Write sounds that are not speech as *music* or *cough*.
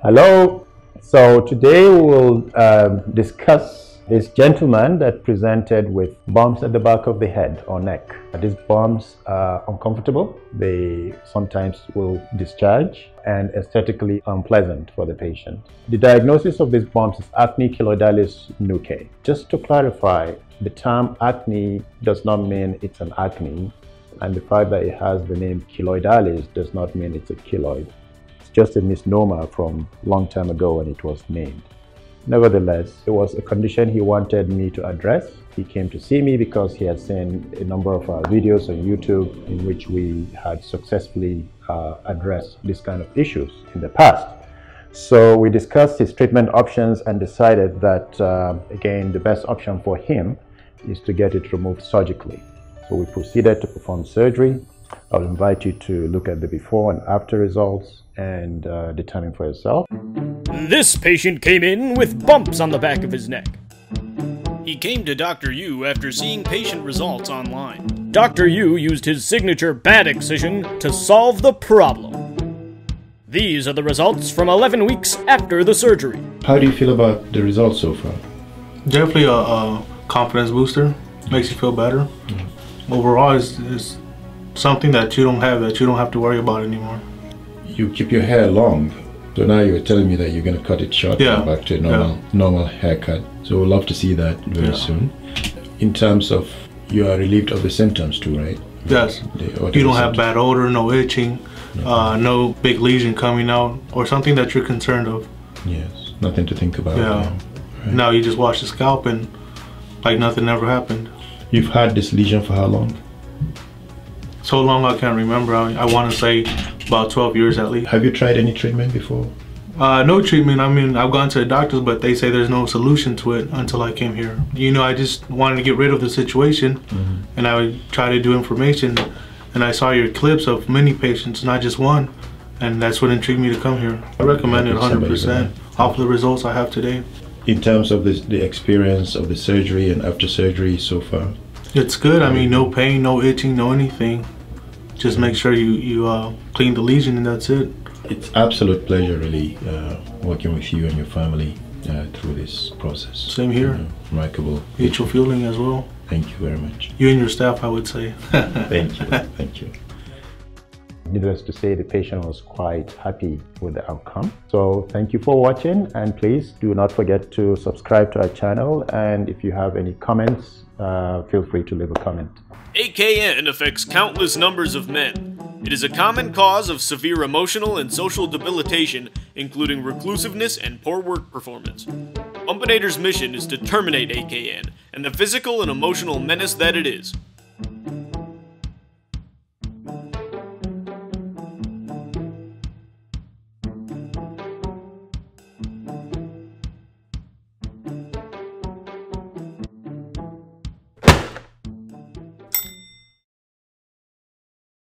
Hello. So today we will um, discuss this gentleman that presented with bumps at the back of the head or neck. These bumps are uncomfortable. They sometimes will discharge and aesthetically unpleasant for the patient. The diagnosis of these bumps is acne keloidalis nuchae. Just to clarify, the term acne does not mean it's an acne and the fact that it has the name keloidalis does not mean it's a keloid. Just a misnomer from long time ago when it was named. Nevertheless, it was a condition he wanted me to address. He came to see me because he had seen a number of our videos on YouTube in which we had successfully uh, addressed this kind of issues in the past. So we discussed his treatment options and decided that, uh, again, the best option for him is to get it removed surgically. So we proceeded to perform surgery. I'll invite you to look at the before and after results and uh, determine for yourself. This patient came in with bumps on the back of his neck. He came to Dr. U after seeing patient results online. Dr. U used his signature bad excision to solve the problem. These are the results from 11 weeks after the surgery. How do you feel about the results so far? Definitely a, a confidence booster. Makes you feel better. Overall, it's, it's something that you don't have that you don't have to worry about anymore. You keep your hair long, so now you're telling me that you're going to cut it short Yeah. and back to a normal normal haircut. So we'll love to see that very Yeah. soon. In terms of you are relieved of the symptoms too, right? Yes. The- You don't the have bad odor, no itching, uh, no big lesion coming out, or something that you're concerned of. Yes, nothing to think about. Yeah. now. Now you just wash the scalp and like nothing ever happened. You've had this lesion for how long? So long I can't remember. I, I want to say about 12 years at least. Have you tried any treatment before? Uh, no treatment. I mean, I've gone to the doctors, but they say there's no solution to it until I came here. You know, I just wanted to get rid of the situation, and I would try to do information. And I saw your clips of many patients, not just one, and that's what intrigued me to come here. I recommend it 100% off the results I have today. In terms of the experience of the surgery and after surgery so far, It's good. I mean, no pain, no itching, no anything. Just make sure you you uh, clean the lesion, and that's it. it's absolute pleasure really uh, working with you and your family uh, through this process. Same here. Uh, remarkable. Mutual feeling as well. Thank you very much. You and your staff, I would say. Thank you. *laughs* Thank you. Needless to say, the patient was quite happy with the outcome. So thank you for watching and please do not forget to subscribe to our channel and if you have any comments, uh, feel free to leave a comment. AKN affects countless numbers of men. It is a common cause of severe emotional and social debilitation, including reclusiveness and poor work performance. Bumpinator's mission is to terminate AKN and the physical and emotional menace that it is.